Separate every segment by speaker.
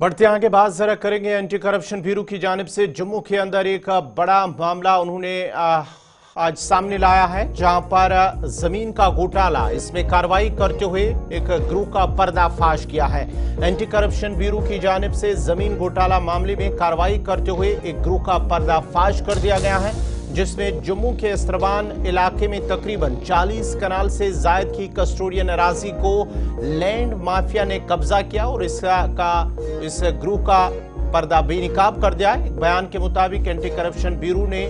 Speaker 1: बढ़ते आगे बात जरा करेंगे एंटी करप्शन ब्यूरो की जानब से। जम्मू के अंदर एक बड़ा मामला उन्होंने आज सामने लाया है, जहाँ पर ज़मीन का घोटाला। इसमें कार्रवाई करते हुए एक ग्रुप का पर्दाफाश किया है। एंटी करप्शन ब्यूरो की जानब से ज़मीन घोटाला मामले में कार्रवाई करते हुए एक ग्रुप का पर्दाफाश कर दिया गया है। जिसमें जम्मू के अस्त्रबान इलाके में तकरीबन 40 कनाल से जायद की कस्टोडियन अराजी को लैंड माफिया ने कब्जा किया और इसका का, इस ग्रुप का पर्दा बेनिकाब कर दिया एक बयान के मुताबिक एंटी करप्शन ब्यूरो ने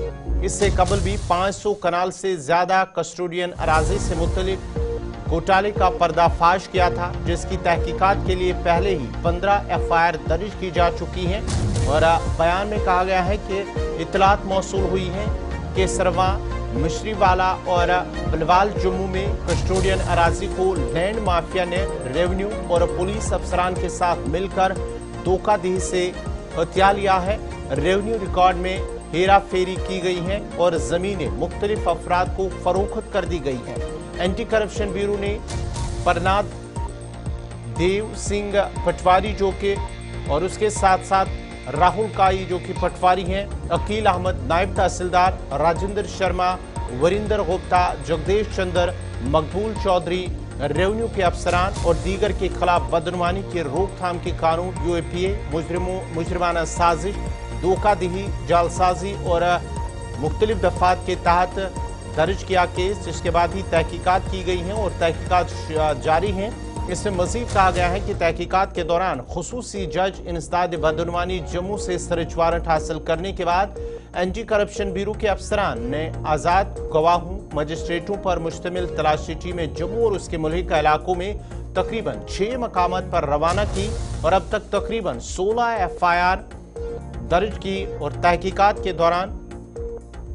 Speaker 1: इससे कबल भी 500 कनाल से ज़्यादा कस्टोडियन अराजी से मुतलिक घोटाले का पर्दाफाश किया था, जिसकी तहकीकात के लिए पहले ही 15 एफआईआर दर्ज की जा चुकी हैं। और बयान में कहा गया है कि इतलात मौसू हुई है। केसरवा, मिश्रीवाला और बलवाल जम्मू में कस्टोडियन अराजी को लैंड माफिया ने रेवेन्यू और पुलिस अफसरान के साथ मिलकर धोखाधही से हत्या लिया है। रेवेन्यू रिकॉर्ड में हेरा फेरी की गई है और जमीनें मुख्तलिफ़ अफराद को फरोख्त कर दी गई है। एंटी करप्शन ब्यूरो ने परनाथ देव सिंह पटवारी जो के और उसके साथ साथ राहुल काई, जो कि पटवारी हैं, अकील अहमद नायब तहसीलदार, राजेंद्र शर्मा, वरिंदर गुप्ता, जगदेश चंद्र, मकबूल चौधरी, रेवन्यू के अफसरान और दीगर के खिलाफ बदनवानी के रोकथाम के कानून यू ए पी ए मुजरमों, मुजरमाना साजिश धोखाधही जालसाजी और मुख्तलिफ़ दफात के तहत दर्ज किया केस, जिसके बाद ही तहकीकात की गई हैं और तहकीकात जारी हैं। इसमें मजीद कहा गया है कि तहकीकात के दौरान खसूसी जज इंसदाद बदनवानी जम्मू से सर्च वारंट हासिल करने के बाद एंटी करप्शन ब्यूरो के अफसरान ने आज़ाद गवाहों, मजिस्ट्रेटों पर मुश्तमिल तलाशी टीमें जम्मू और उसके मुल्का इलाकों में तकरीबन छह मकामत पर रवाना की और अब तक तकरीबन सोलह एफ़ आई आर दर्ज की और तहकीकत के दौरान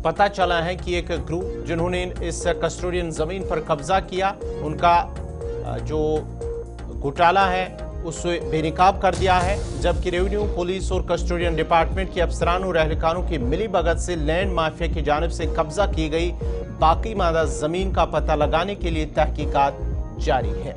Speaker 1: पता चला है कि एक ग्रुप जिन्होंने इस कस्टोडियन ज़मीन पर कब्जा किया, उनका जो घोटाला है उसे बेनकाब कर दिया है, जबकि रेवेन्यू, पुलिस और कस्टोडियन डिपार्टमेंट के अफसरान और अहलकारों की मिली भगत से लैंड माफिया की जानब से कब्जा की गई। बाकी मादा ज़मीन का पता लगाने के लिए तहकीकात जारी है।